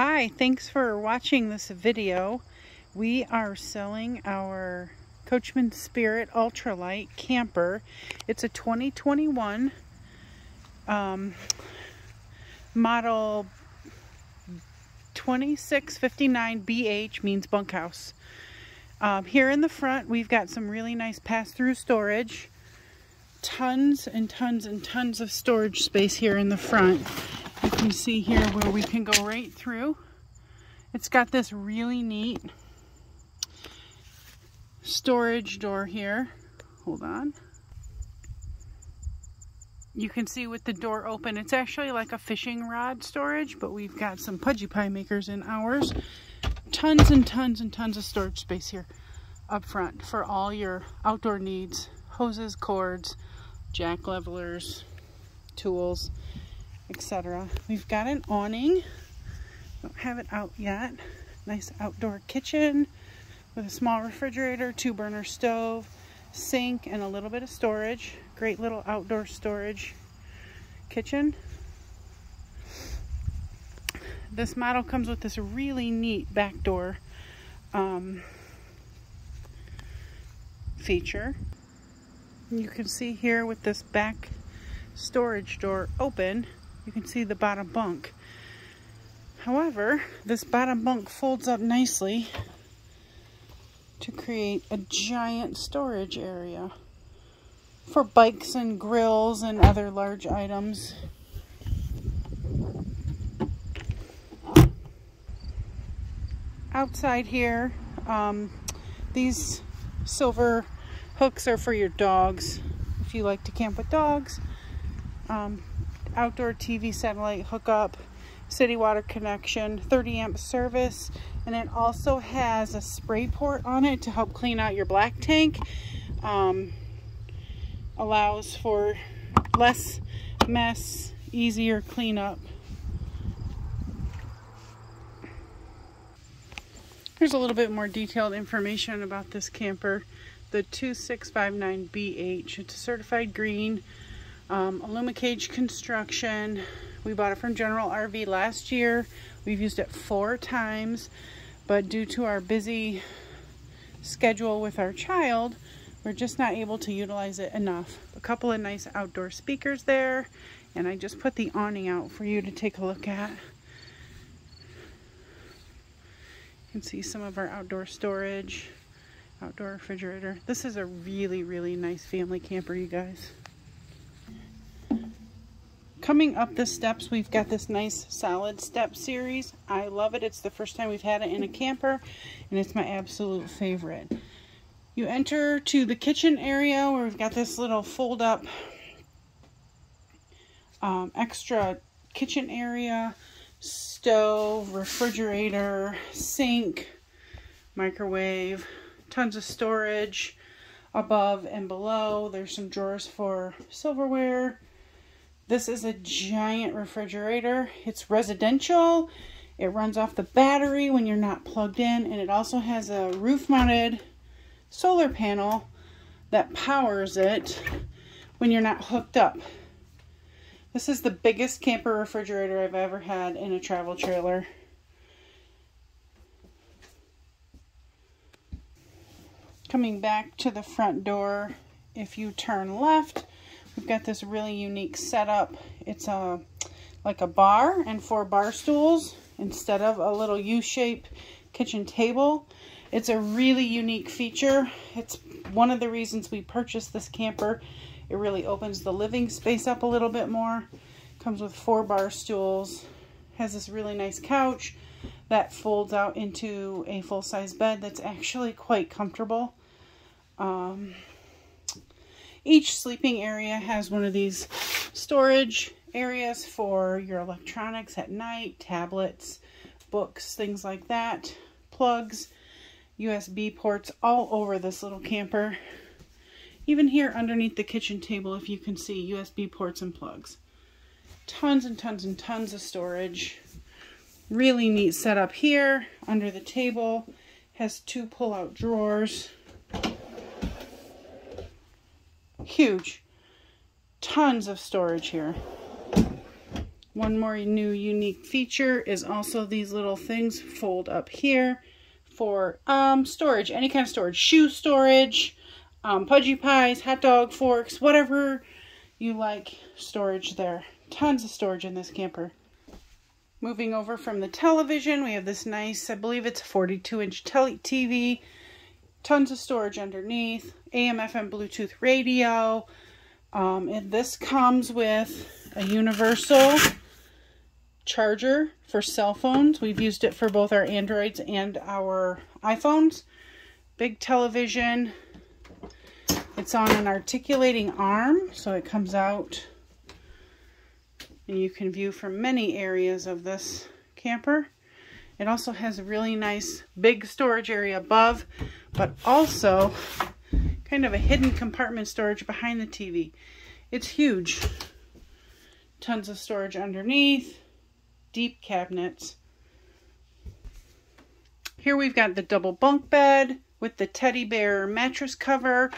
Hi, thanks for watching this video. We are selling our Coachmen Spirit Ultralight camper. It's a 2021 um, model 2659BH means bunkhouse. Um, here in the front, we've got some really nice pass-through storage. Tons and tons and tons of storage space here in the front. You can see here where we can go right through. It's got this really neat storage door here. Hold on. You can see with the door open, it's actually like a fishing rod storage, but we've got some pudgy pie makers in ours. Tons and tons and tons of storage space here up front for all your outdoor needs. Hoses, cords, jack levelers, tools, etc. We've got an awning. Don't have it out yet. Nice outdoor kitchen with a small refrigerator, two burner stove, sink, and a little bit of storage. Great little outdoor storage kitchen. This model comes with this really neat back door um, feature. You can see here with this back storage door open, you can see the bottom bunk. However, this bottom bunk folds up nicely to create a giant storage area for bikes and grills and other large items. Outside here, um, these silver hooks are for your dogs if you like to camp with dogs. Um, outdoor TV satellite hookup, city water connection, 30 amp service, and it also has a spray port on it to help clean out your black tank. Um, allows for less mess, easier cleanup. Here's a little bit more detailed information about this camper. The 2659BH. It's a certified green um, Alumicage construction. We bought it from General RV last year. We've used it four times, but due to our busy schedule with our child, we're just not able to utilize it enough. A couple of nice outdoor speakers there, and I just put the awning out for you to take a look at. You can see some of our outdoor storage, outdoor refrigerator. This is a really, really nice family camper, you guys. Coming up the steps, we've got this nice solid step series. I love it. It's the first time we've had it in a camper, and it's my absolute favorite. You enter to the kitchen area where we've got this little fold up um, extra kitchen area, stove, refrigerator, sink, microwave, tons of storage above and below. There's some drawers for silverware, this is a giant refrigerator. It's residential. It runs off the battery when you're not plugged in, and it also has a roof-mounted solar panel that powers it when you're not hooked up. This is the biggest camper refrigerator I've ever had in a travel trailer. Coming back to the front door, if you turn left, We've got this really unique setup. It's a like a bar and four bar stools instead of a little U-shaped kitchen table. It's a really unique feature. It's one of the reasons we purchased this camper. It really opens the living space up a little bit more. Comes with four bar stools. Has this really nice couch that folds out into a full-size bed that's actually quite comfortable. Um, each sleeping area has one of these storage areas for your electronics at night, tablets, books, things like that, plugs, USB ports all over this little camper. Even here underneath the kitchen table, if you can see, USB ports and plugs. Tons and tons and tons of storage. Really neat setup here under the table. Has two pull-out drawers huge. Tons of storage here. One more new unique feature is also these little things fold up here for um, storage, any kind of storage, shoe storage, um, pudgy pies, hot dog forks, whatever you like storage there. Tons of storage in this camper. Moving over from the television, we have this nice, I believe it's a 42 inch TV. Tons of storage underneath. AM, FM, Bluetooth radio. Um, and this comes with a universal charger for cell phones. We've used it for both our Androids and our iPhones. Big television. It's on an articulating arm, so it comes out and you can view from many areas of this camper. It also has a really nice big storage area above, but also kind of a hidden compartment storage behind the TV. It's huge. Tons of storage underneath, deep cabinets. Here we've got the double bunk bed with the teddy bear mattress cover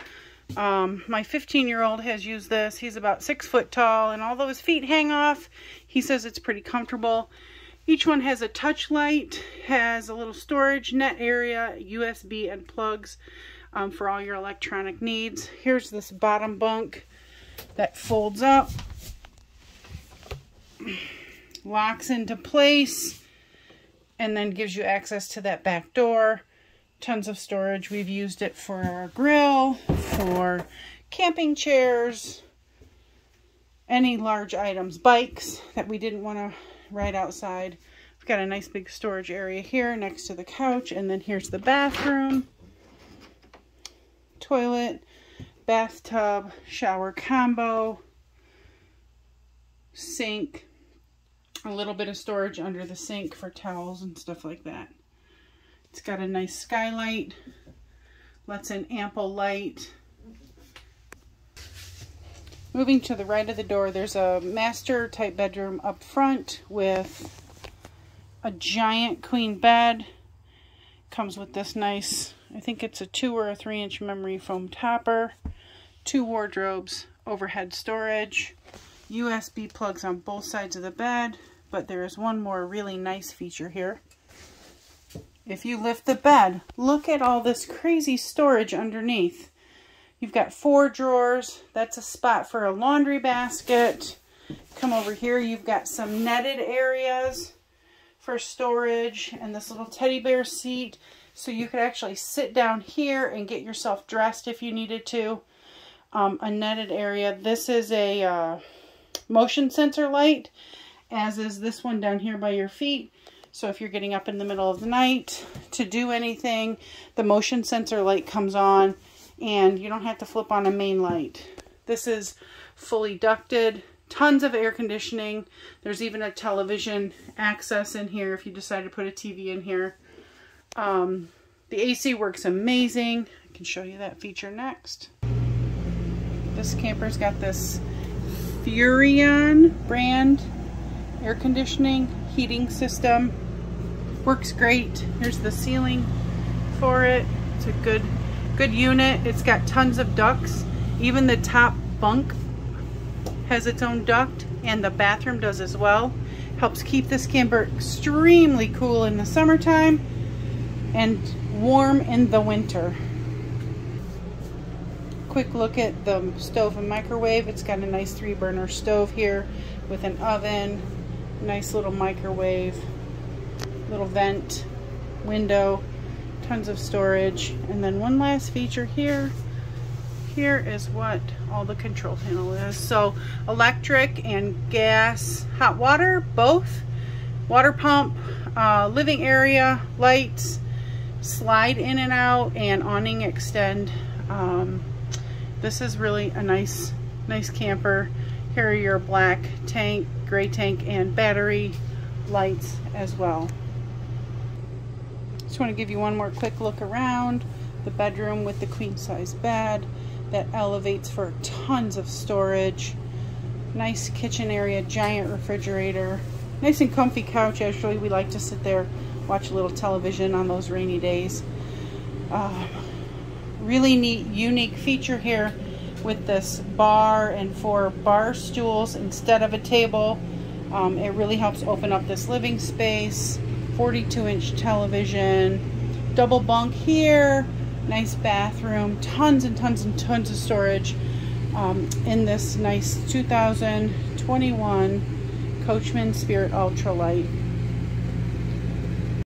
um, my 15 year old has used this. He's about six foot tall and although his feet hang off, he says it's pretty comfortable. Each one has a touch light, has a little storage net area, USB and plugs um, for all your electronic needs. Here's this bottom bunk that folds up, locks into place, and then gives you access to that back door tons of storage. We've used it for our grill, for camping chairs, any large items, bikes that we didn't want to ride outside. We've got a nice big storage area here next to the couch, and then here's the bathroom, toilet, bathtub, shower combo, sink, a little bit of storage under the sink for towels and stuff like that. It's got a nice skylight, lets in ample light. Moving to the right of the door, there's a master type bedroom up front with a giant queen bed. Comes with this nice, I think it's a two or a three inch memory foam topper, two wardrobes, overhead storage, USB plugs on both sides of the bed, but there is one more really nice feature here. If you lift the bed, look at all this crazy storage underneath. You've got four drawers. That's a spot for a laundry basket. Come over here, you've got some netted areas for storage and this little teddy bear seat. So you could actually sit down here and get yourself dressed if you needed to. Um, a netted area. This is a uh, motion sensor light, as is this one down here by your feet. So if you're getting up in the middle of the night to do anything, the motion sensor light comes on and you don't have to flip on a main light. This is fully ducted, tons of air conditioning. There's even a television access in here if you decide to put a TV in here. Um, the AC works amazing. I can show you that feature next. This camper's got this Furrion brand air conditioning heating system. Works great. Here's the ceiling for it. It's a good, good unit. It's got tons of ducts. Even the top bunk has its own duct and the bathroom does as well. Helps keep this camper extremely cool in the summertime and warm in the winter. Quick look at the stove and microwave. It's got a nice three burner stove here with an oven, nice little microwave, little vent, window, tons of storage. And then one last feature here, here is what all the control panel is. So electric and gas, hot water, both, water pump, uh, living area, lights, slide in and out, and awning extend. Um, this is really a nice, nice camper. Here are your black tank, gray tank, and battery lights as well. Just want to give you one more quick look around the bedroom with the queen size bed that elevates for tons of storage. Nice kitchen area, giant refrigerator. Nice and comfy couch actually. We like to sit there, watch a little television on those rainy days. Uh, really neat, unique feature here with this bar and four bar stools instead of a table. Um, it really helps open up this living space. 42 inch television, double bunk here, nice bathroom, tons and tons and tons of storage um, in this nice 2021 Coachmen Spirit Ultralight.